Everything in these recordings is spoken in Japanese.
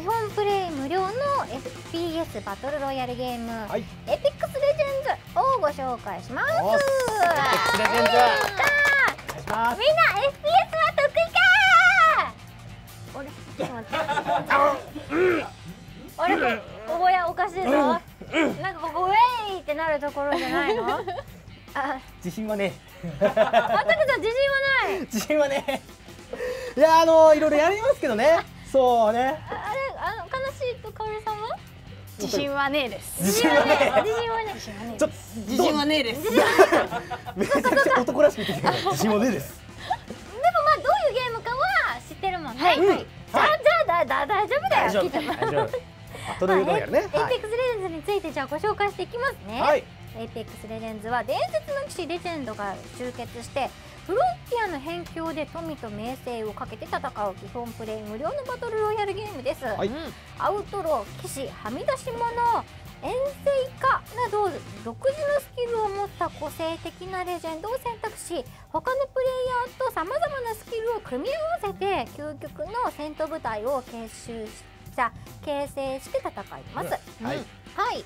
基本プレイ無料の FPS バトルロイヤルゲーム、はい。エーペックスレジェンズをご紹介します。エーペックスレジェンズ。お願いします。みんな FPS は得意かあれ？ここやおかしいぞ。なんかここウェイってなるところじゃないの？あ 自信はね全くじゃ自信はない自信はねいやあのいろいろやりますけどねそうねかおりさんは自信はねえです。自信はね自信はね自信はねえ ちょっです。自信はねえです。めちゃくちゃ男らしく言ってきた。け ど自信はねです。でもまあどういうゲームかは知ってるもんね。はい。うん。じゃあじゃあだだ大丈夫だよ。大丈夫。トロイドやるね。エイペックスレジェンズについてじゃあご紹介していきますね。はい。エイペックスレジェンズは伝説の騎士レジェンドが集結してフロンティアの辺境で富と名声をかけて戦う基本プレイ無料のバトルロイヤルゲームです、はい。アウトロー騎士はみ出し者遠征家など独自のスキルを持った個性的なレジェンドを選択し他のプレイヤーとさまざまなスキルを組み合わせて究極の戦闘部隊を結集した形成して戦います。はい。はい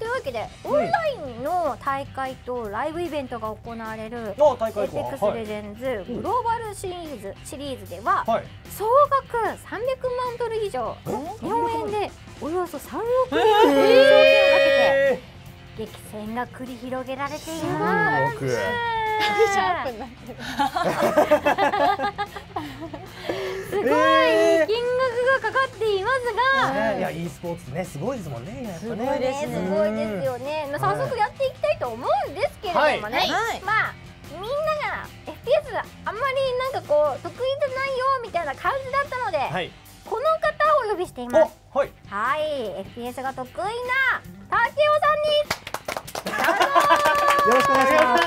というわけでオンラインの大会とライブイベントが行われるエ会かイペックスレジェンズグローバルシリーズシリーズでははい。総額300万ドル以上日本円でおよそ3億円の賞金をかけてえ激戦が繰り広げられていーます。すごい金額がかかっていますが、ねいや e スポーツね。すごいですもんねやっぱね。すごいですね、すごいですよね。まあ早速やっていきたいと思うんですけれどもね、はい。はいまあみんなが FPS あんまりなんかこう得意じゃないよみたいな感じだったので、はい。この方をお呼びしています。おはい。はい、FPS が得意な竹雄さんによろしくお願いします。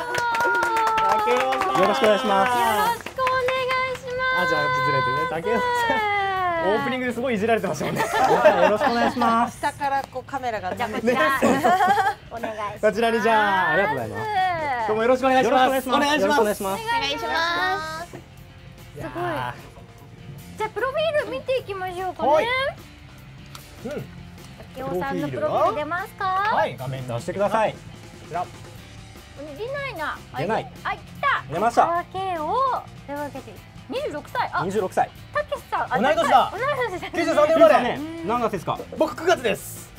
竹雄さん。よろしくお願いします。よろしくお願いします。あじゃあずれてね竹雄さんオープニングですごいいじられてましたもんねよろしくお願いします。下からこうカメラがじゃあこちねら、お願いします。こちらにじゃあありがとうございます今日もよろしくお願いします願いします。お願いしますいします。お願いしますいやじゃあプロフィール見ていきましょうかはいね。ーうん竹雄さんのプロフィール出ますか？はい画面出出してください。こちら出ないな。あ出ない。あ、来た。出ましたをというわけで26歳。あ、二十六歳。たけしさん。あ同い年だ同い年です。93年生まれね、何月ですか？僕9月です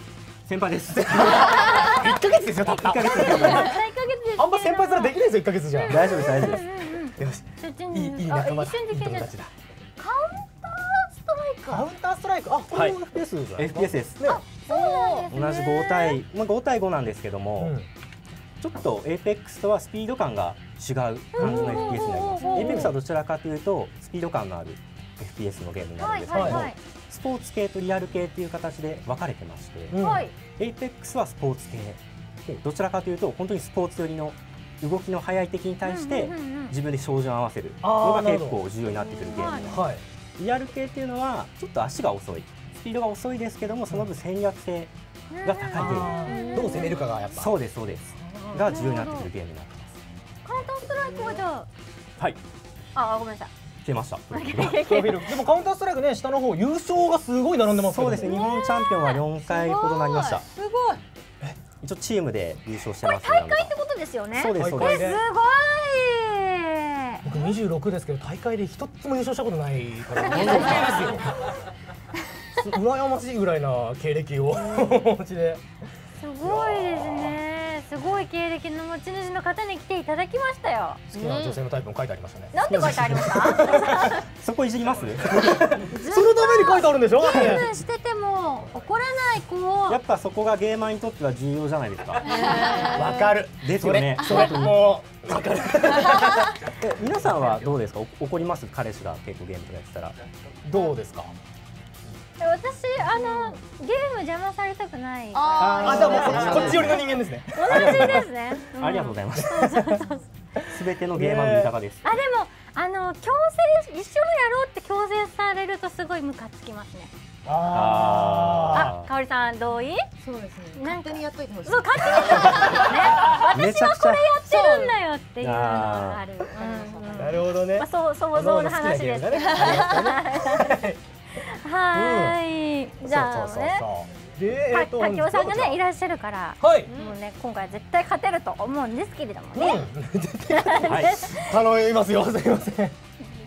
先輩です。1ヶ月ですよたった一ヶ月です先輩大ヶ月です。あんま先輩すらできないですよ1ヶ月じゃ大丈夫です大丈夫です。よしいいにいい仲間だいい友達だカウンターストライク。カウンターストライクあこれも FPS ですか FPS です。ねそうなんですね。同じ五対まあ五対五なんですけども、うんちょっと Apex とはスピード感が違う感じの FPS になります。うん。Apex はどちらかというとスピード感のある FPS のゲームになるんですけども、スポーツ系とリアル系っていう形で分かれてまして。うん。はい。Apex はスポーツ系どちらかというと本当にスポーツ寄りの動きの速い敵に対して自分で照準を合わせるあのが結構重要になってくるゲームではい。リアル系っていうのはちょっと足が遅い。スピードが遅いですけどもその分戦略性が高いゲーム。どう攻めるかがやっぱそうですそうですが重要になってくるゲームになってカウンターストライクはじゃあ、ますはい。あ、ごめんなさい。消えました。でもカウンターストライクね下の方優勝がすごい並んでますそうですね日本チャンピオンは4回ほどなりました。すごい。一応チームで優勝してこれます大会ってことですよね。そうですす。ごい。僕26ですけど大会で一つも優勝したことないから。本当にですよ羨ましいぐらいな経歴をお持ちで。すごいですね。すごい経歴の持ち主の方に来ていただきましたよ。好きな女性のタイプも書いてありましたね。なんて書いてありました？そこいじります？そのために書いてあるんでしょ？ゲームしてても怒らない子を。やっぱそこがゲーマーにとっては重要じゃないですか。わかる。ですよね。それも。うわかる。え皆さんはどうですか？お怒ります？彼氏が結構ゲームとかやってたら。どうですか？私あのゲーム邪魔されたくない。ああじゃあもうあこっち寄りの人間ですね。同じですね。ありがとうございいます。すべてのゲーマーの味方です。あでもあの強制一緒にやろうって強制されるとすごいムカつきますね。ああ、かおりさん同意？そうですね。なんか。勝手にやっといてほしい。そう勝手にやってますね。めちゃくちゃ。やってるんだよっていうのがある。う。ん。あなるほどね。まあそう想像の話です はーい、じゃあね。でたえっと竹雄さんがねいらっしゃるから、はい。もうね今回絶対勝てると思うんですけれどもうん。ね、はい。頼みますよ。すいません。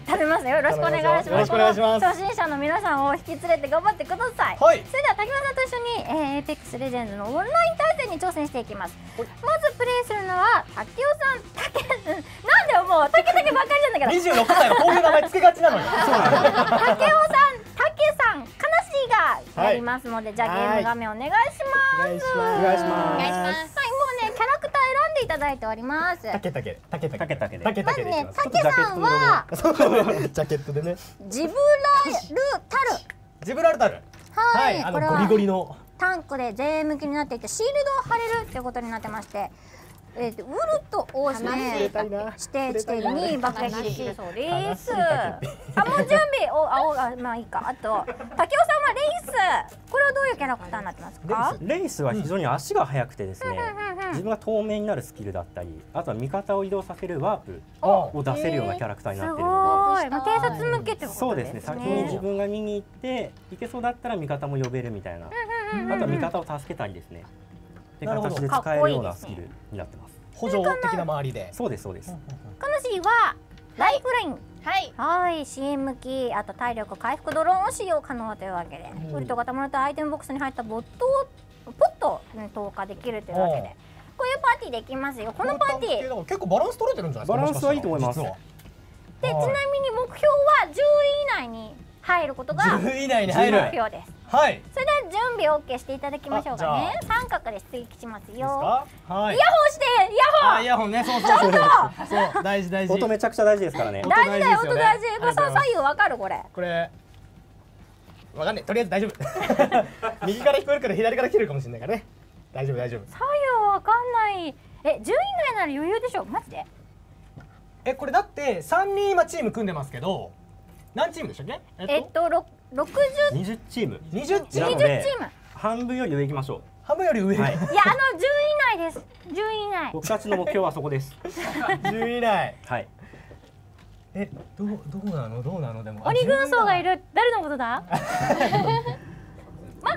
食べますよ。よろしくお願いします。よ。ろしくお願いします。この初心者の皆さんを引き連れて頑張ってください、はいそれでは竹村さんと一緒に、えー、Apex レジェンドのオンライン対戦に挑戦していきますまずプレイするのは竹雄さん竹うんなんでよもう竹竹ばっかりなんだけど二十六歳はこういう名前つけがちなのよ竹雄さん、やりますので、じゃあゲーム画面お願いします。お願いします。はい、もうね、キャラクター選んでいただいております。たけたけたけたけたけたけでたけまずねたけでいきま、す竹さんはジャケットでね。ジブラルタル。ジブラルタル。はい、あのゴリこれはゴリの。タンクで前向きになっていてシールドを貼れるということになってまして、えーと、ウルトを指定地点に爆撃できるそうです。話あしもう準備おあおあまあいいか。あと竹雄さんはレイス。これはどういうキャラクターになってますか？レイスは非常に足が速くてですね自分が透明になるスキルだったりあとは味方を移動させるワープあ。を出せるようなキャラクターになってるので。まあ、偵察向けってことそうでですすね。ね。先に自分が見に行って行けそうだったら味方も呼べるみたいな。あとは味方を助けたりですねってなるほど。形で使えるようなスキルになってます。補助的な周りで。そうですそうです。カナシーはライフライン。はい。はい、CM 向き、あと体力回復ドローンを使用可能というわけで、うん。ウルトがたまるとアイテムボックスに入ったボットをポッとうん投下できるというわけうん。で、こういうパーティーできますよ。このパーティー。で、ちな結構バランス取れてるんじゃないですかバランスはいいと思います。実はみに目標は10位以内に入ることが10位以内に入る目標です。はいそれでは準備 OK していただきましょうかねあ。三角で出撃しますよ。か？はいイヤホンして、イヤホンあイヤホンねそうそうそうそう大事大事音めちゃくちゃ大事ですからね音大事だよ、音大事。これさ左右わかるこれ。これわかんないとりあえず大丈夫 右から聞こえるけど左から切れるかもしれないからね大丈夫大丈夫左右わかんない。え、10位以内なら余裕でしょ。マジで。えこれだって3人今チーム組んでますけど何チームでしたっけ？ええっと、ろ六十20チーム。20チーム。二十チーム。半分より上行きましょ半分より上、はい。いや、あの10位以内です。10位以内。う。僕たちの目標はそこです。10位以内。はい。えどうどうなの？どうなの？でも。鬼軍曹がいる。る。誰のことだ？ま、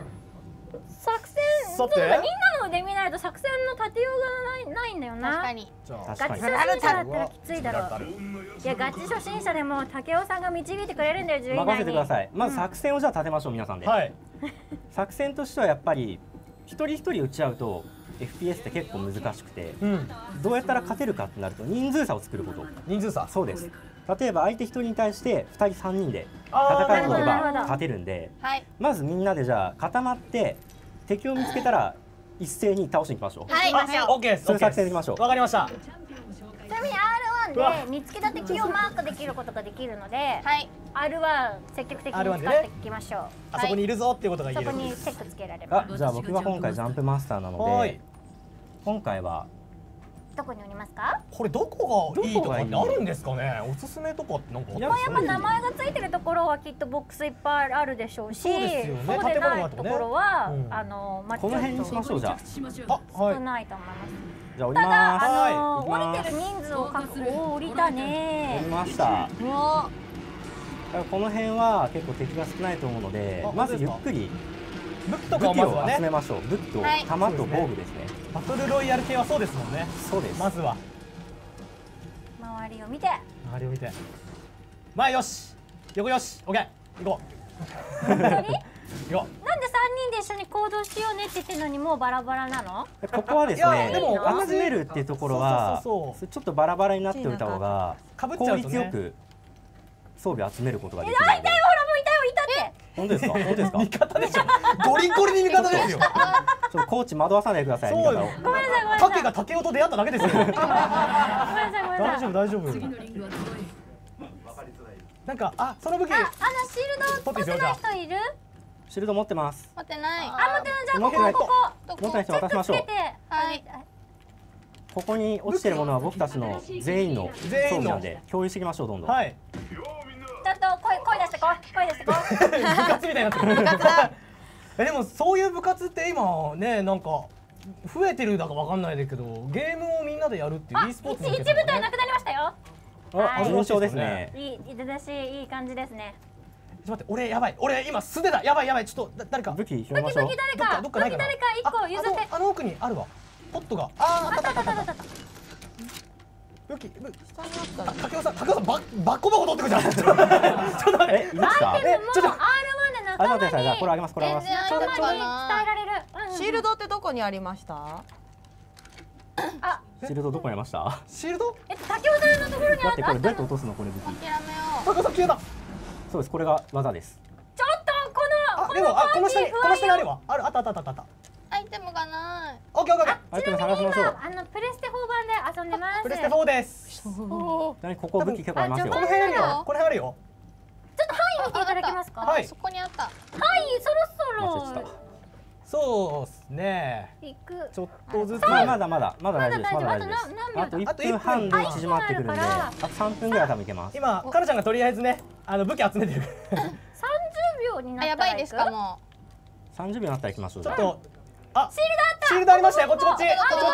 作戦。みんなの腕見ないと作戦の立てようがないないんだよな。確かにガチ初心者だったらきついだろう。いや、ガチ初心者でも竹雄さんが導いてくれるんだよ。10位。任せてくださいまずうん作戦をじゃあ立てましょう皆さんではい作戦としてはやっぱり一人一人打ち合うと FPS って結構難しくてうんどうやったら勝てるかってなると人数差を作ること人数差そうです例えば相手1人に対して2人3人で戦いにば勝てるんではいまずみんなでじゃあ固まって敵を見つけたら一斉に倒しに行きましょうはいあ、オッケーです。そういう作戦でいきましょうわかりました。ちなみに R1 うわで見つけた敵をマークできることができるので、はい R1 積極的に R1 でね使っていきましょう。あそこにいるぞっていうことが言そえる。こにチェックつけられまあじゃあ僕は今回ジャンプマスターなのはいで。今回はす。どこにおりますか？これどこがいいとかってあるんですかね？おすすめとかってなんかやっぱ名前がついてるところはきっとボックスいっぱいあるでしょうし、そうですよね。そうでないところは、ねうん。あのまあこの辺にしましょうじゃあ。あ、はい。少。ないと思います。じゃあ降りただあのはい。降りてる人数を確保。降りた降ねり。ました。この辺は結構敵が少ないと思うのであまずゆっくり。武器を。集めましょう。武器とはい。弾と防具ですねバトルロイヤル系はそうですもんね。そうですまずは周りを見て。周りを見て。前よし。横よし。オッケー。行こ本当に？う。行こなんで三人で一緒に行動しようねって言ってるのにもうバラバラなの？でここはですいやねでも集めるっていうところはそうそうそうちょっとバラバラになっておいた方がかぶっちゃ効うとね率よく装備を集めることができるので本当ですか？本当ですか？う。味方でしょ。ゴリゴリに味方ですよ。ちょっとコーチ惑わさないでください味そうよ。ごめんなさいごめんなさい。竹が竹雄と出会っただけですよ。ごめんなさいごめんな大さい。丈夫大丈夫。なんかあその武器あ、あのシールド持ってない人いる？シールド持ってます。持ってないあ、持ってないじゃあこ持ってないこここ。持ってない人渡しましょう。はいここに落ちてるものは僕たちの全員の装全員の備なんで共有していきましょうどんどん。はい。声声出してこい声出してこい。部活みたいになってる。えでもそういう部活って今ねなんか増えてるだかわかんないですけどゲームをみんなでやるっていうあ、e 一スポーツ一部隊なくなりましたよ。あはい。順調ですね。いいいただしいい感じですね。と待って俺やばい。俺今素手だ。やばいやばい。ちょっとだ誰か。武器広げましょう。誰どっかかどっかないかな。誰か一個譲って。ああの奥にあるわ。ポットが。あーああったあったあったあった武器武器下にあったら竹雄さん竹雄さんババッコバコ取ってくじゃん。ちょっと待って。ちょっと待ってえいいですかちょっと R1 で仲間あ待ってくださいじゃあにこれあげますこれあげます。全然仲間に伝えられるシールドってどこにありました？あ。シールドどこにありました？シールド？えっと竹雄さんのところにあっ待ってこれどうやって落とすの？これ武器諦めよ竹雄さん消えた。そうですこれが技です。ちょっとこのあでもあこの下に不安この下にあるわ。あるあったあったあったあったテムがない。オッケーオッケーオッケアイテムちなみに探しましょう今あのプレステ4版で遊んでます。ープレステ4です。おちなみにここ武器結構ありますよ。あこの辺あるあよこの辺あるよ。ちょっと範囲見ていただけますか？はい。そこにあったはいそろそろ。そうっすね。行く。ちょっとずつ。まだまだまだ大丈夫です。まだ大丈夫。あと1分半で縮まってくるんであと3分ぐらい多分いけます。今カナちゃんがとりあえずねあの武器集めてる。30秒になあったらやばいですか行くも30秒になったら行きましょうちょっとあシールドあった。シールドありましたよ。こっちこっち。こっち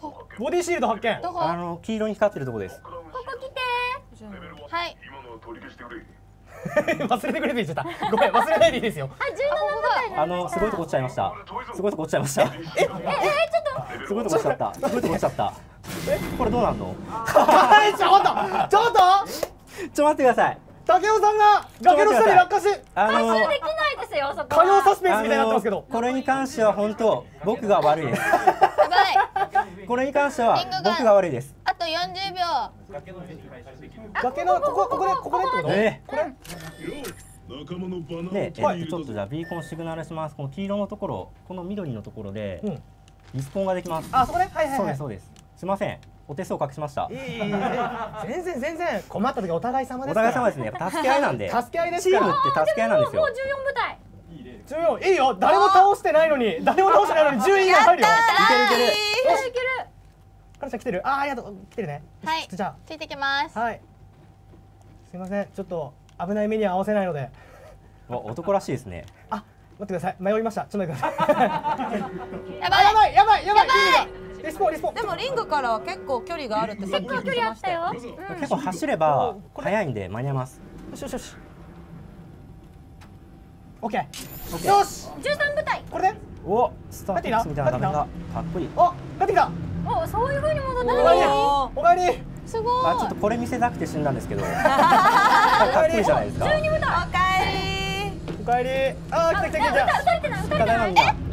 こっち。ボディシールド発見。どこ？あの黄色に光ってるとこです。ここ来て。はい。忘れてくれて言っちゃった。ごめん忘れないでいいですよ。あ17部隊あのすごいとこ落ちちゃいました。すごいとこ落ちちゃいました。ええちょっと。すごいとこ落ちちゃった。すごいとこ落ちちゃった。これどうなんの？はいちょっとちょっと。ちょっと待ってください竹雄さんが崖の下に落下し回収できないですよそこ火曜サスペンスあみたいになってますけのどこれに関しては本当僕が悪いです。やばい。これに関しては僕が悪いです。あと40秒。崖のここここでここでってこと？えこれ仲間のバナナで、えをっと、ちょっとじゃあビーコンシグナルします。この黄色のところこの緑のところでうん。リスポンができます。あそこね。はいはいそうはいですそうです。すいませんお手数を隠しました。全然全然。困った時はお互い様ですから。お互い様ですね。やっぱ助け合いなんで。助け合いですチームって助け合いなんですよ。もう14部隊。14いいよ。誰も倒してないのに。誰も倒してないのに10位以内入るよ。いけるいけるいける。いけるカナちゃん来てる。あーありがとう。来てるね。はい。ちょっとじゃついてきます。あはい。すいません。ちょっと危ない目には合わせないので。お男らしいですね。あ待ってください。迷いました。ちょっと待ってください。やばい。あやばいやばいやばいリスポンリスポンでもリングからは結構距離があるってさっき結構距離あったよ、うん、結構走れば速いんで間に合います。よしよしよし。オッケーよし13部隊。これで？おスタート。ボックスみたいな画面がかっこいい。お帰ってきた。おそういう風に戻った。おかえり。おおかえり。すごい。あちょっとこれ見せたくて死んだんですけど。かっこいいじゃないですか。おかえり。おかえり。あー来た来た来た。来た撃た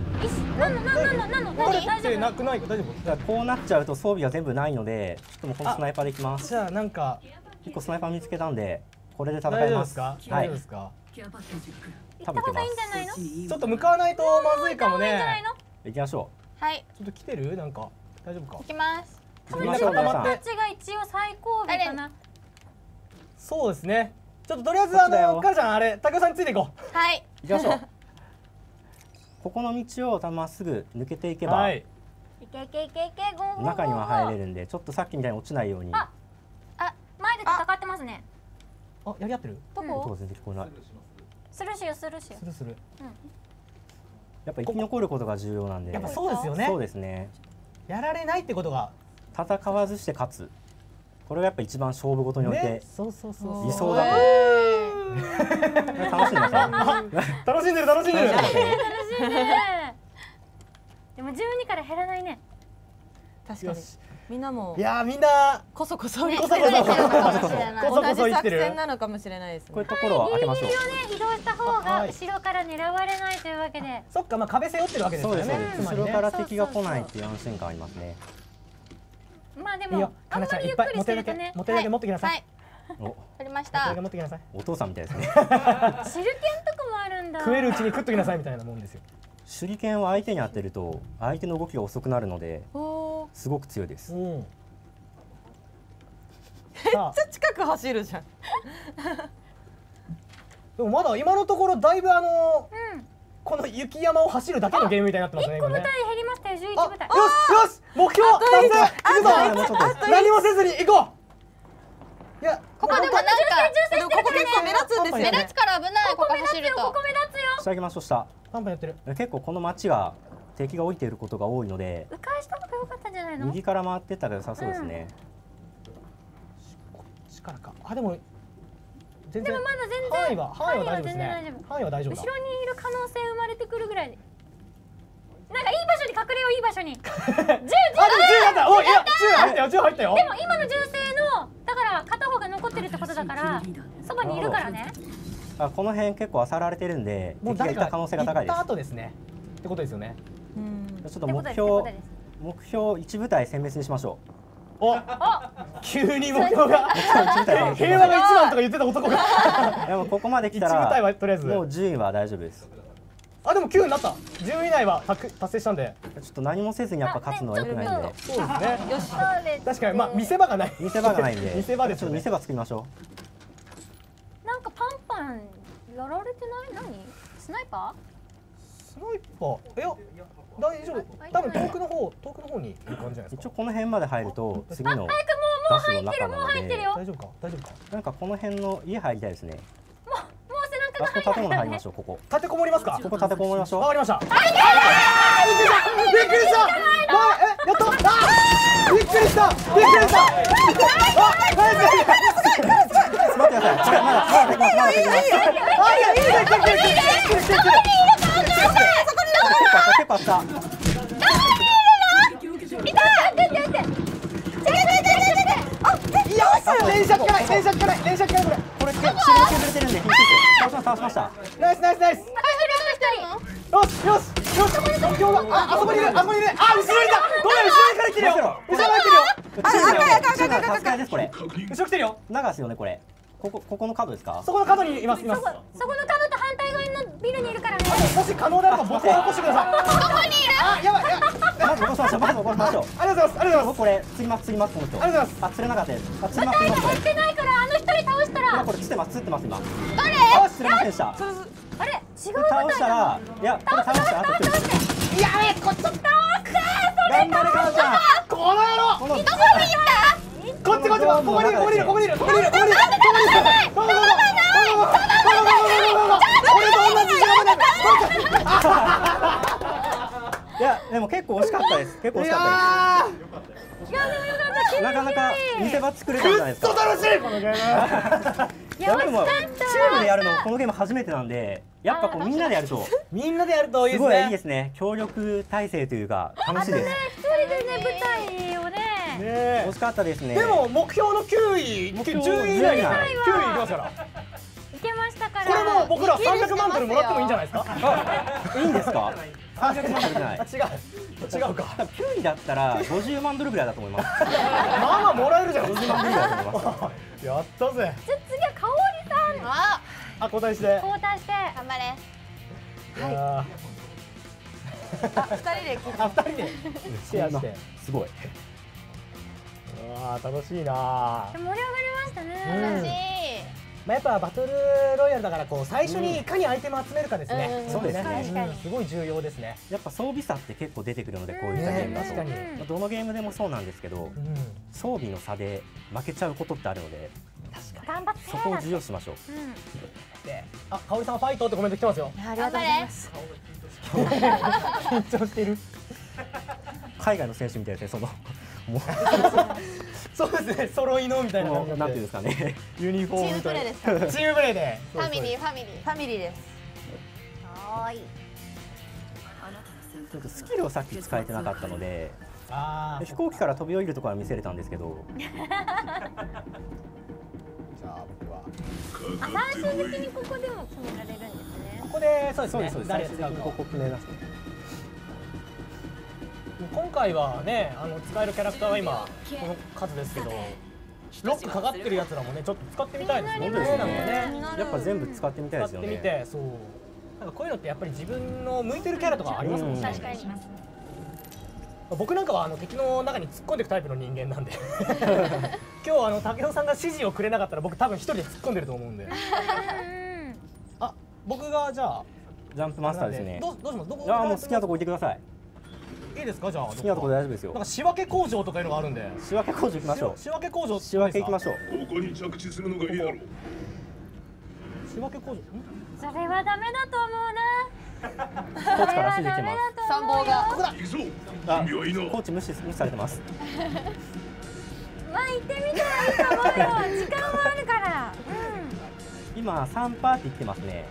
なくない？大丈夫？こうなっちゃうと装備が全部ないのでちょっともうこのスナイパーでいきます。じゃあなんか結構スナイパー見つけたんでこれで戦いまですすか？大はい。丈夫ですか？行った多分いけま方がいいんじゃないの？ちょっと向かわないとまずいかもね。の？す行きましょはい。ちょっと来てる？なんか大丈夫か？行きます。みんな固まって。こっちが一応最後尾かな。そうですね。ちょっととりあえずあのカナちゃんあれ竹雄さんについていこはい。行きましょう ここの道を多分まっすぐ抜けていけば、うはい。いけいけいけいけゴーゴーゴー中には入れるんでちょっとさっきみたいに落ちないように。ああ前で戦ってますね。あやり合ってる？ど音こが全然聞こえないするしよするしよする。するやっぱ生き残ることが重要なんで。やっぱそうですよね。そうですね。やられないってことが。戦わずして勝つこれがやっぱ一番勝負事において、ねそうそうそう理想だと。え楽しんでま楽しんでる。楽しんでる。楽しんでません楽しいねでも12から減らないね。ー確かに。みんなも。いやーみんな。こそこそ。ねこそこそ。生きてるのかもしれないこそ。こそ同じ作生きてる戦なのかもしれないですね。こういうところを開けましょう。ギリギリをね移動した方がはい。後ろから狙われないというわけで。そっかまあ壁背負ってるわけですそうよね。ですそうですつまりね。後ろから敵が来ないっていう安心感ありますねまあでもかなちゃんいっあんまりゆっくりぱい持てるだしてるとねけ持てるだけ持ってきなさはい。いお。わかりました。け持ってきなさい。お父さんみたいですね。手裏剣とかもあるんだ。食えるうちに食っときなさいみたいなもんですよ。手裏剣を相手に当てると相手の動きが遅くなるのですごく強いです。うんめさあっちゃ近く走るじゃん。でもまだ今のところだいぶあのうんこの雪山を走るだけのゲームみたいになってますね1個減りましたよ11あ部隊よしよし目標達成行くぞ。何もせずに行こう。いやここでもなんかここ結構目立つんです目立つから危ないここ目立つ走ると。よここ目立つよ。してあげましょう下パンパンやってる。結構この街が敵が降りていることが多いので迂回した方が良かったんじゃないの？右から回ってったら良さそうですね、こっちからか。あでも全然。でもまだ全然。範囲は範囲は大丈夫ですね。範囲は大丈夫。だ。後ろにいる可能性生まれてくるぐらい。なんかいい場所に隠れよういい場所に。銃銃あでも銃やった。おいいや銃入ったよ銃入ったよ。でも今の銃声のだから片方が残ってるってことだからそばにいるからね。あこの辺結構漁られてるんで敵がいた可能性が高いで行った後ですね。ってことですよね。すちょっと目標目標一部隊殲滅にしましょお急に目標が平和が一番とか言ってた男が。でもここまで来一た部隊はらとりあえず。もう順位は大丈夫です。あでも9になった。10位以内は達達成したんで。ちょっと何もせずにやっぱ勝つのは良くないんで。そうですね。よし確かにまあ見せ場がない。見せ場がないんで。見せ場でちょっと見せ場作りましょなんかパンパンやられてない？何？スナイパスナイパー？いや大丈夫？多分遠くの方遠くの方にいる感じじゃないですか？う一応この辺まで入ると次のー早くもうもうバスの入ってるもう中なので入ってるよ大丈夫か大丈夫かなんかこの辺の家入りたいですねもう背中あそこが入る建物入りましょうここ立てこもりますかここ立てこもりましょうわかりました。あびっくりした。びっくりした。わえ、やった。あ、びっくりした。びっくりした。あ。待ってくださいこれまだまだできますまだできますあ、いや、いいね。来てる来てる来てる来てる来てる結構あった結構あっいや、連射効かない。連射効かない。連射効かない。これ。たこれって死ぬ削れてるんで倒しました倒しましたナイスナイスナイス。よしよしよし。あ、あそこにいる。あそこにいる。あ、後ろにいた。ごめん、後ろにから来てるよ。後ろから来てるよ。チームのチームの助かりですこれ後ろ来てるよ。長すよねこれここここの角ですかそこの角にいますいます。そこの角対側のビルにいるからね。もし可能であれば僕を起こしてください。どこにいる？あ、やばい。やばい。まず起こしましょうまず起こしましょうありがとうござい。ます。ありがとうございます。僕これ釣ります釣りますこの人。ありがとうございます。あ釣れなかったですあ釣ります釣りますこれ減ってないからあの一人倒したら。今これ釣ってます釣ってます今。誰？あ釣れませんでした。あれ？違う倒したらいやこれ倒したらあとやべえこっち倒して頑張れかなちゃん。この野郎。どこに行ったこっちこっちこここにいるここにいるここにいるここにいるここにいるここにいるここにいる俺と同じ時間でいやでも結構惜しかったです。結構惜いしかっやいやでもよかったたですなかなか見せ場作れたんじゃないですか。楽しいこのゲーム。いや僕もチームでやるのこのゲーム初めてなんでやっぱこうみんなでやるとみんなでやるといいですすごいいいでねすね。協力体制というか楽しいです。一人でね舞台をね。ね惜しかったですね。でも目標の9位目標10位以内に9位い10位きますからいけましたからこれもう僕ら300万ドルもらってもいいんじゃないですか？いいんですか？300万ドルない。あ違う。違うか。9位だったら50万ドルぐらいだと思います。まあまあもらえるじゃん。50万ドルぐらいだと思います。やったぜ。じゃあ次は香織さん。あ。あ交代して。交代して。頑張れ。いやあ二人でーあ二人で。シェアして。すごい。うわー楽しいな盛り上がりましたうん。ね楽しいまあ、やっぱバトルロイヤルだからこう最初にいかにアイテム集めるかですね、うんそうですね。すごい重要ですね。やっぱ装備差って結構出てくるのでこういったゲームだとねどのゲームでもそうなんですけどうん装備の差で負けちゃうことってあるので頑張ってそこを重要視しましょう。うんであ香織さんファイトってコメント来てますよ。ありがとうございます。緊張してる。海外の選手みたいですねその そうですね揃いのみたいな感じになんていうんですかね。ユニフォームみたいなチームプレーですか？チームプレーで。ファミリーファミリーファミリー。ですはーい。ちょっとスキルをさっき使えてなかったのでああ飛行機から飛び降りるところは見せれたんですけど。じゃあ僕は。あ最終的にここでも決められるんですね。ここでそうですね。そうですそうです。誰使うか。最終的にここ決めますね今回はねあの使えるキャラクターは今この数ですけどロックかかってるやつらもねちょっと使ってみたいですね。本当ですね。なんかね。やっぱ全部使ってみたい使ってですよね。みてそう。なんかこういうのってやっぱり自分の向いてるキャラとかありますもんね。うん。確かに僕なんかはあの敵の中に突っ込んでいくタイプの人間なんで。今日あの武雄さんが指示をくれなかったら僕多分一人で突っ込んでると思うんで。うん。あ僕がじゃあジャンプマスターですね。どうどうします？どこいやもう好きなとこ置いてくださいいいですか？じゃあ好きなとこで大丈夫ですよ。なんか仕分け工場とかいうのがあるんで。仕分け工場行きましょう。仕分け工場。仕分け行きましょょう。ここに着地するのがいいだろうう仕分け工場。ん？それはダメだと思うな。コーチから指示来てます。参謀が行くぞ準備はいいなコーチ無視無視されてます。まあ行ってみたらいいと思うよ。時間はあるから。今3パーティー来てますね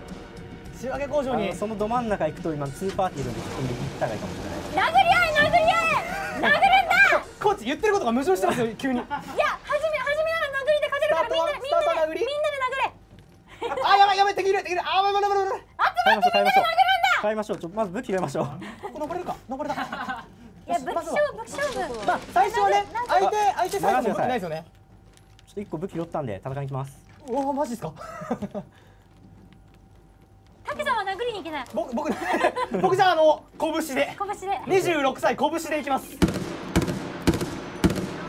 仕分け工場に。そのど真ん中行くと今2パーティーいるんでちょっと右行った方がいいかもしれない。殴り合え殴り合え殴るんだ。コーチ言ってることが矛盾してますよ 急に。いや初め初めなら殴りで勝てるからみんなでみんなでみんなで殴れ。あやばいやばい敵いる敵いる。あーままままま買いましょう買いましょう。買いましょう。ちょまず武器入れましょう。ここ登れるか登れた。いや武器勝負武器勝負。まあ最初はね相手相手最後の武器ないですよね。ちょっと1個武器拾ったんで戦いに行きます。うわマジですか？に行けない。僕僕 僕じゃああの拳で。拳で。26歳拳でいきます。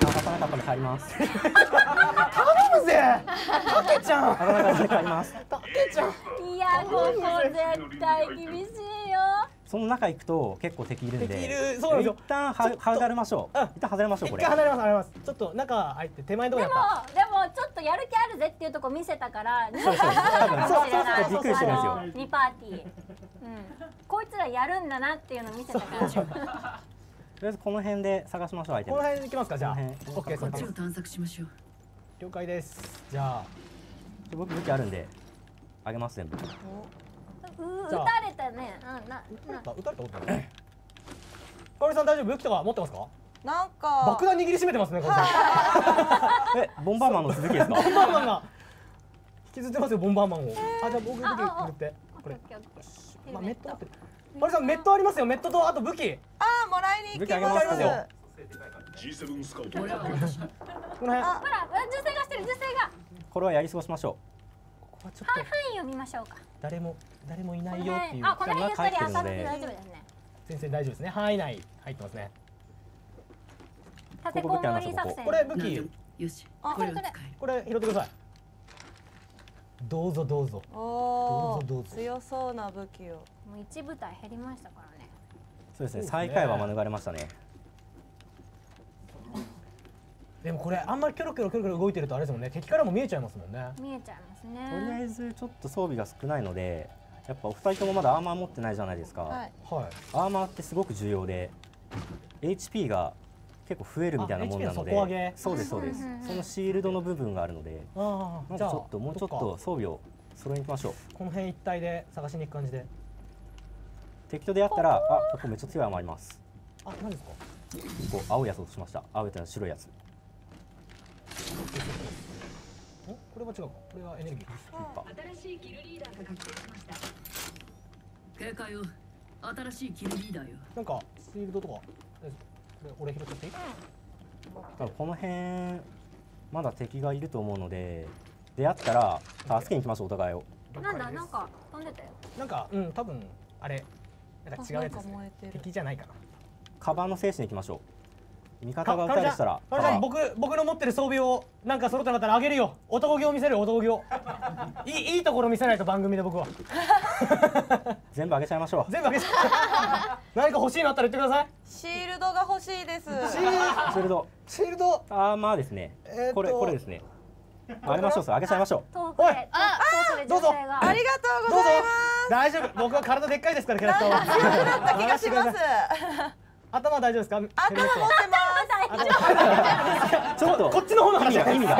あ当たらなかったんで帰ります。頼むぜ。たけちゃん。当たらなかったんで帰ります。たけちゃん。いやここ絶対厳しい。よその中行くと結構敵いるんで。敵いる。そうなんですよ。一旦は離れましょう。うん。一旦外れましょうこれ。一回離れます離れます。ちょっと中入って手前のとこでやっもでもちょっとやる気あるぜっていうとこ見せたから そうそう多分かもしれないそうそうびっくりしてるんですよ。2パーティー。うん。こいつらやるんだなっていうの見せたから。とりあえずこの辺で探しましょう相手たこの辺行きますかじゃあ。この辺。オッケーこっちを探索しましょう。了解です。じゃあ。僕武器あるんであげます全部う撃たれたね。うんなな。あ撃たれた撃たれたかおりさん大丈夫？武器とか？持ってますか？なんか。爆弾握りしめてますねこれ えボンバーマンの続きですか？ボンバーマンが。引きずってますよボンバーマンを。あじゃあ僕武器あああ。振って。これ。まあメット持って。るおりさんメットありますよ。メットとあと武器。あーもらいにあげまます。すよ G7 スカウト。この辺。こほら女性がしてる女性が。これはやり過ごしましょこはちょっ範と囲を見ましょうか。誰も誰もいないよっていう辺あこの辺ゆっくりこんなあさって大丈夫ですね。全然大丈夫ですね。範囲内入ってますね。立てこもり作戦。これ武器。よしあこれを使え。これ拾ってください。どうぞどうぞ。おどうぞどうぞ。お強そうな武器を。もう一部隊減りましたからね。うそうですね。そうですね。最下位は免れましたねでもこれあんまりキョロキョロキョロキョロ動いてるとあれですもんね。敵からも見えちゃいますもんね。見えちゃいますとりあねえずちょっと装備が少ないのでやっぱお二人ともまだアーマー持ってないじゃないですか、はい。はいアーマーってすごく重要で HP が結構増えるみたいなもんなあの HP の底上げ？でそうですそうです。そのシールドの部分があるのでああじゃあまずちょっともうちょっと装備を揃えに行きましょう。この辺一帯で探しに行く感じで。敵と出会ったらあここめっちゃ強いアーマーあります。あ何ですか？ここ青いやつ落としました。青いやつ白いやつおこれは違うか。これはエネルギー新しいキルリーダーが確定しました警戒を新しいキルリーダーよ。なんかシールドとかえこれ俺拾っちゃっていい？多分この辺まだ敵がいると思うので出会ったら助けに行きましょうお互いを。なんだなんか飛んでたよ。なんかうん多分あれなんか違うやつですね。敵じゃないかな。カバンの精神に行きましょう味方が撃かかおりちゃんたりしたら僕僕の持ってる装備をなんか揃ったんだったらあげるよ。男気を見せるよ男気を。いいいいところ見せないと番組で僕は。全部あげちゃいましょう。全部あげちゃう。何か欲しいのあったら言ってください。シールドが欲しいです。シーシールド。シールド？アーマーですね、えーこれこれですね。あげましょうあげちゃいましょう。おい遠くで遠くでどうぞ。ありがとうごどうぞ。ざいま大丈夫。僕は体でっかいですからキャラクターは。す気がします 頭は大丈夫ですか？頭持ってまちょっと。こっちの方の話意味が。意味が。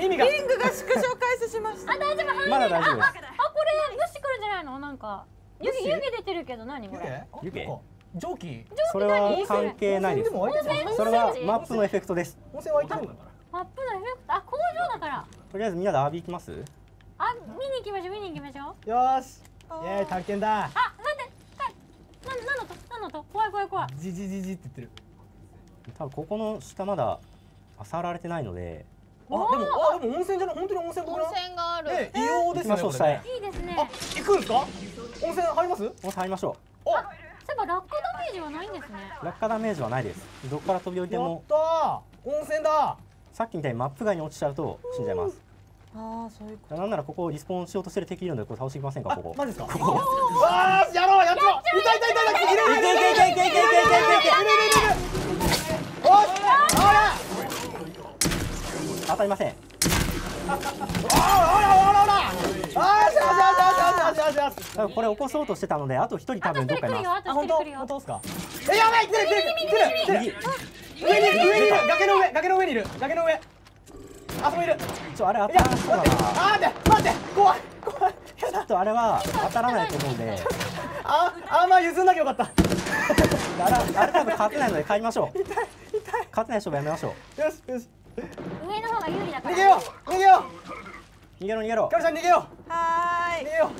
意味が。すリングが縮小開始しました。あ大丈夫。まだ大丈夫です。あこれ虫来るんじゃないの？なんか。湯気湯気出てるけど何これ？湯気？蒸気？それは関係ないです。それはマップのエフェクトです。温泉湧いてるんだからマップのエフェクト？あ工場だから。とりあえずみんなでアービー行きます？あ見に行きましょう見に行きましょう。よー。しイエーイ探検だ。あなんでかなんなんのとなんのと怖い怖い怖い。じじじじって言ってる。多分ここの下まだ漁られてないので。あでもあでも温泉じゃない？本当に温泉温泉がある。え異様行きですよねこれましょう下へいいですねあ行くんですか？温泉入ります？もう入りましょおやそういえば落下ダメージはないんですね。う落下ダメージはないです。どっから飛び降りてっも温泉だ！さっきみたいにマップ外に落ちちゃうと死んじゃいますああそういうこなんならここをリスポーンしようとしてる敵いるのでこれ倒していきませんかあここ。マジですか？わーやろうやっちまう。痛い痛い痛い痛いいるいるいるいるいるいるいるいるいるいるいるいるいるおいおら当たりませんおらおらおらおらあーしよしよしよしよしよしよし多分これ起こそうとしてたのであと一人多あと分どっかいますあとあ本当本当ですかえやばい来てる来てる来てる来てる右上にいる上にいる崖の上崖の上にいる崖の上あそこいる。ちょあれ当いやたらそうだ待ってなあー待って。待って怖い。怖ちょっとあれは当たらないと思うんで。ああんま譲んなきゃよかった。あれあれ多分勝てないので帰りましょう勝てない勝負やめましょよしよし上の方が有利だから。逃げよう。逃げよう。逃げろ。逃げろうかおりちゃん逃げよう。はーい。逃げよ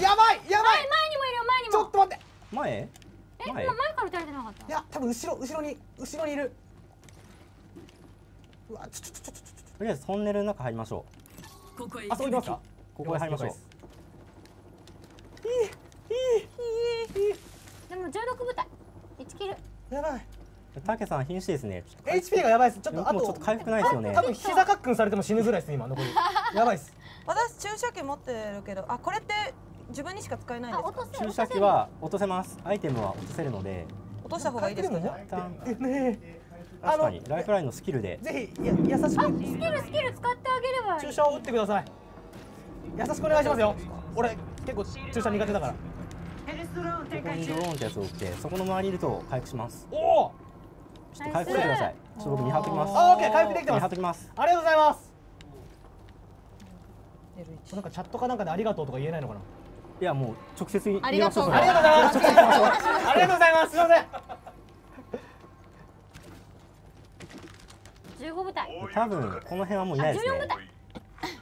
う。やばいやばい。前にもいるよ前にも。ちょっと待って。前？え今前前から撃たれてなかった？いや多分後ろ後ろに後ろにいるうわちょちょちょちょちょとりあえずトンネルの中入りましょここへあそこ行きますか？ここへ入りましょう。でも16部隊1キル。やばい。うたけさん瀕死ですね。HP がやばいです。ちょっとあとちょっと回復ないですよね。多分膝カックンされても死ぬぐらいです今残り やばいです。私注射器持ってるけどあこれって自分にしか使えないんあですか？注射器は落とせます。アイテムは落とせるので。落とした方がいいですか？回復ねね確かに。のライフラインのスキルで。ぜひや優しく。スキルスキル使ってあげればいい。注射を打ってください。優しくお願いしますよ。俺結構注射苦手だから。ここにドローンってやつを打ってそこの周りにいると回復します。おお！ちょっと回復してください。ちょっと僕見張っときます。あオッケー回復できて見ます。張っときます。ありがとうございます。なんかチャットかなんかでありがとうとか言えないのかな？いやもう直接言いありがとう。言いましょありがとうございます。ありがとうございます。すいません 15部隊。多分この辺はもういないですね。あ14部隊。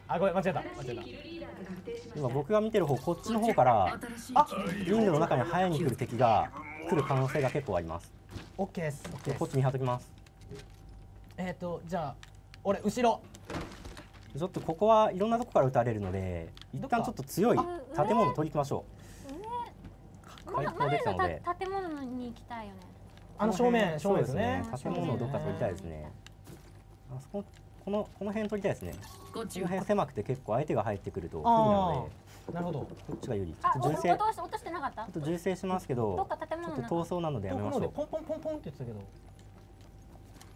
あごめん間違えた間違え今僕が見てる方こっちの方からあ機インドの中に入りに来る敵が来る可能性が結構あります。たオッケーですオッケーこっち見張っときます。えっとじゃあ俺後ろ。ちょっとここはいろんなとこから撃たれるので一旦ちょっと強いあ建物取りに行きましょまだ回復もできたの建物に行きたいよね。あの正面正面ですね。建物をどっか取りたいですねあそここのこの辺取りたいですね。ここっちの辺狭くて結構相手が入ってくると不利なのなるほど。でこっちが有利。ちょあおっと銃声ちょ落とし落としてなかった？っと銃声しますけどどっか建ちょっと物の中逃走なのでやめましょう。でポンポンポンポンって言ってたけど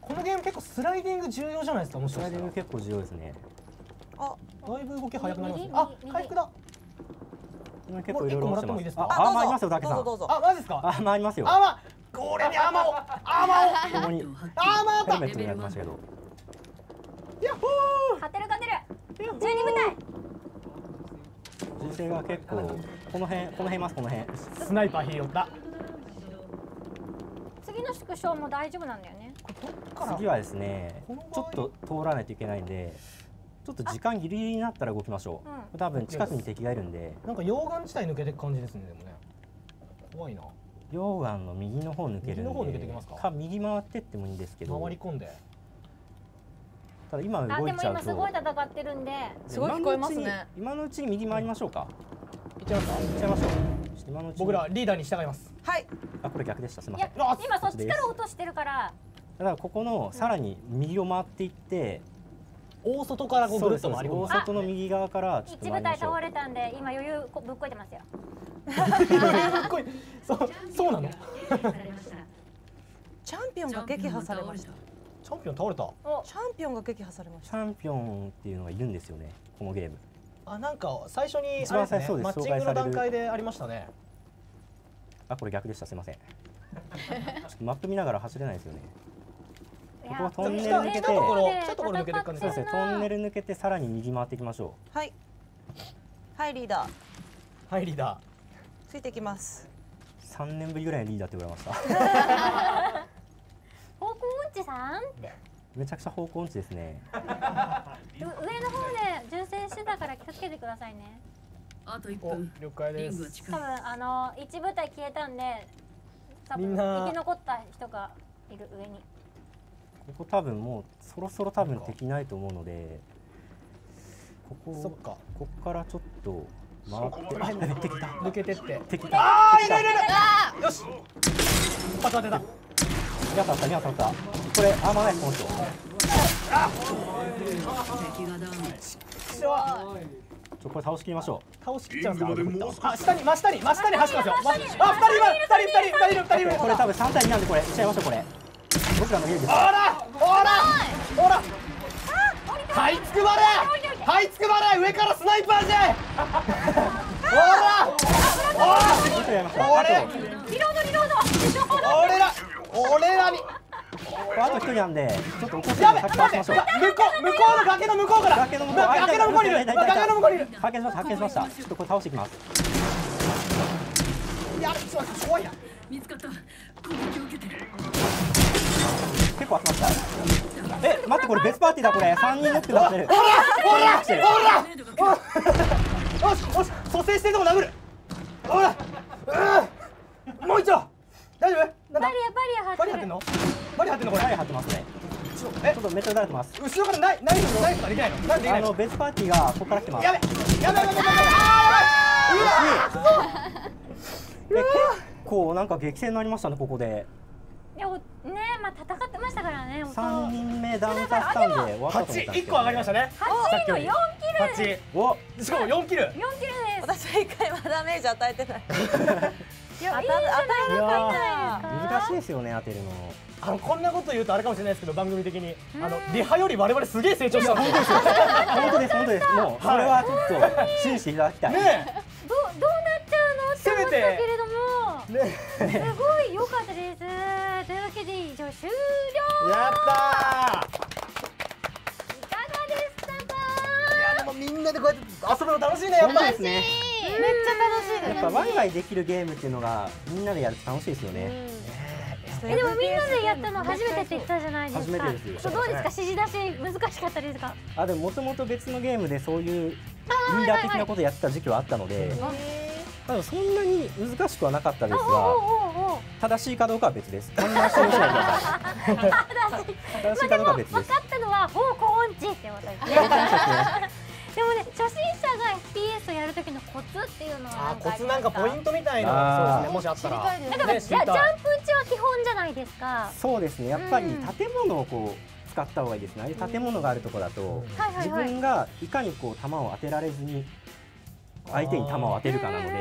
このゲーム結構スライディング重要じゃないですかもしスライかしたら。ディング結構重要ですね。あだいぶ動き速くなります。ね右あ右。回復だ。今結構いろいろってもいいですか？あああ回りますよ竹さん。どうぞどうぞ。あマジですか？あ回りますよ。あまこれにアーマーをアーマーをここにアーマーだヘルメットになってましたけどヤッホ勝てる勝てる。ー12部隊。銃声が結構この辺この辺いますこの辺。スナイパーヒーローだ。次の縮小も大丈夫なんだよね。これどっから？次はですねちょっと通らないといけないんでちょっと時間ギリギリになったら動きましょう、うん。多分近くに敵がいるんで。なんか溶岩地帯抜けていく感じですねでもね。怖いな。溶岩の右の方抜けるんで右の方抜けてきますか右回ってってもいいんですけど。回り込んでただ今あでも動いちゃうと。今すごい戦ってるんで。すごい聞こえますね。今のうちに右回りましょうか。いっちゃいますか？行っちゃいましょう今のうちに。僕らリーダーに従います。はい。あこれ逆でした。すいません。今そっちから落としてるから。からここのさらに右を回っていって、大外からこうぐるっと回り込む。大外の右側からちょっと一部隊倒れたんで今余裕こぶっこいてますよ。かっこいいそうそうなの？チャンピオンが撃破されましたチャンピオン倒れた。お。チャンピオンが撃破されました。チャンピオンっていうのがいるんですよねこのゲーム。あなんか最初に一番最初そうですあれです。ねマッチングの段階でありましたね。あこれ逆でした。すいません。ちょっとマップ見ながら走れないですよね。ここトンネル抜けて。来たところで来たところ抜けていく感じそうでですすね。トンネル抜けてさらに右回っていきましょはい。はいリーダー。はいリーダついてきます。う3年ぶりぐらいにリーダーって言われました 方向音痴さん？ってめちゃくちゃ方向音痴ですね。う上の方で銃声してたから気をつけてくださいね。あと1ーお分了解リです多分あの一部隊消えたんで多分みんな。生き残った人がいる上に。ここ多分もうそろそろ多分敵ないと思うのでここそっか。ここからちょっと回って。あ敵敵だ抜けてって敵だあーいるいるい。るよし。一発当てた皆さんった皆さんったこれアーマーナイフこの人敵がダウン私はちょこれ倒しきりましょう倒しきっちゃうんですかあ下に真下に真下に走ってますよあ二人今二人二人二人いる二人いるこれ多分3対2なんでこれいっちゃいましょうこれ僕らの有利ですほらほらほらはいつくばれはいつくばれ上からスナイパーじゃいほらほら俺リロードリロード俺ら俺らに。あと一人なんでちょっと起こしてやべ先回しましょう。向こう向こうの崖の向こうから。崖の向こう。崖の向こうにいる。崖の向こうにいる。発見しました発見しました。ちょっとこれ倒していきます。ちょっと怖いな見つかった攻撃を受けてる結構集まった。え待ってこれ別パーティーだこれ。3人抜ってなってる。ほらほらネードが来るよ。しよし蘇生してるとこ殴る。ほらうんもう一丁リ張ってんの？バリ張ってんの？これはい張ってますね。え？ちょっとめっちゃ打たれてます。後ろからないないの？ないとかできないの？なんでできなあいの？の別パーティーがここから来てます。やべやべやべやべやべあえ結構なんか激戦になりましたねここでいやおねまあ戦ってましたからね音3人目ダウンさせたんで八一個上がりましたね8の4キル八おしかも四キル4キルです私は一回もダメージ与えてない当たじゃないですかいいじゃないですか難しいですよね当てるの。あのこんなこと言うとあれかもしれないですけど番組的に。あのリハより我々すげえ成長した。んですよ本当です本当です。もうそれはちょっと注意していただきたい、ねどうどうなっちゃうのって思ったけれどもえねえすごい良かったです。というわけで以上終了。やったいかがでしたか？ーいやでもみんなでこうやって遊ぶの楽しいねやっぱり。ねめっちゃ楽しいです。やっぱワイワイできるゲームっていうのがみんなでやると楽しいですよね、えでもみんなでやったの初めてって言ったじゃないですか。初めてですそうどうですか？指示出し難しかったですか？あでももともと別のゲームでそういうリーダー的なことやってた時期はあったので、多分そんなに難しくはなかったですが正しいかどうかは別です。何も しい。正しいかどうかは別です。分かったのは方向音痴ってことですねでもね初心者が FPS をやる時のコツっていうのはあーコツなんかポイントみたいなそうですね。もしあったら。知りたいです。だから、ねじゃあジャンプ打ちは基本じゃないですか。そうですね。やっぱりうん。建物をこう使った方がいいですね。ああいう建物があるところだと、自分がいかにこう弾を当てられずに相手に弾を当てるかなので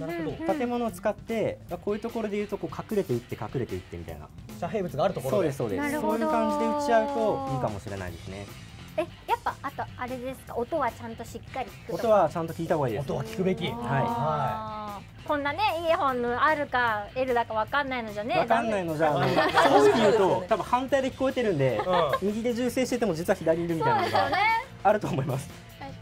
なるほど建物を使ってまあこういうところでいうとこう隠れていって隠れていってみたいな。遮蔽物があるところそうですそうです。そういう感じで打ち合うといいかもしれないですねえやっぱあとあれですか？音はちゃんとしっかり聞音はちゃんと聞いた方がいいです。音は聞くべき。はあー。こんなねイヤホンのあるか L だかわかんないのじゃね。わかんないのじゃ正直言うと多分反対で聞こえてるんでう右で銃声してても実は左にいるみたいなのがあると思います。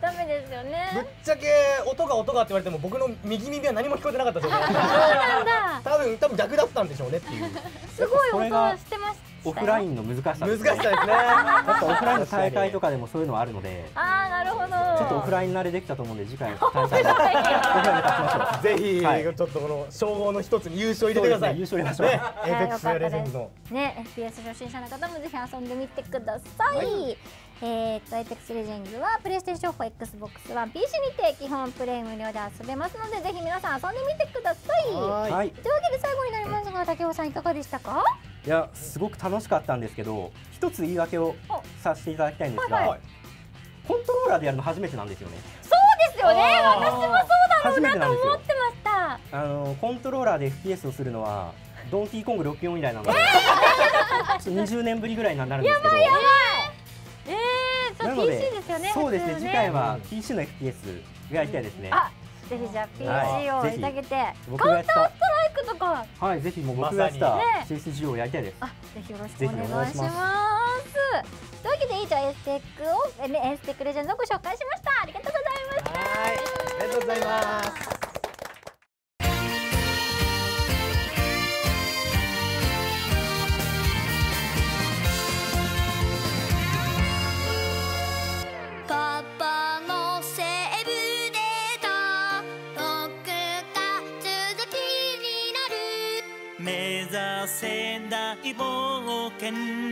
ダメですよぶっねちゃけ音が音がって言われても僕の右耳は何も聞こえてなかったですよね。なんだ。多分多分逆だったんでしょうねっていう。すごい音それがしてましたよオフラインの難しさ難ですね。しさですね。やっぱオフラインの大会とかでもそういうのはあるので。ああなるほど。ちょっとオフライン慣れできたと思うんで次回の大会でオフラインで勝ちましょうぜひ、はい。ちょっとこの称号の一つに優勝入れてください。ね。優勝入れましょう。ね、エイペックスレジェンド。の。ね FPS 初心者の方もぜひ遊んでみてください、はいえーっと Apex Legends はプレイステーション4 XBOX One PC にて基本プレイ無料で遊べますのでぜひ皆さん遊んでみてください。ははい。というわけで最後になりますが竹雄さんいかがでしたか？いやすごく楽しかったんですけど一つ言い訳をさせていただきたいんですが、はいはい。コントローラーでやるの初めてなんですよね。そうですよね。私もそうだろ初うなと思ってました。あのコントローラーで FPS をするのはドンキーコング64以来なので、ちょっと20年ぶりぐらいになるんですけどえー、そう PC ですよねそうですね普通次回は PC の FPS がやりたいです。ね、あぜひじゃあ PC をはい追いかけて、僕がやった。カウンターストライクとか。はいぜひもう僕がやった CSGO をやりたいです。あ、ぜひよろしくぜお願いしまます。す。というわけで以上エステックをえねエステックレジェンドをご紹介しました。ありがとうございました。はい、ありがとうございます。can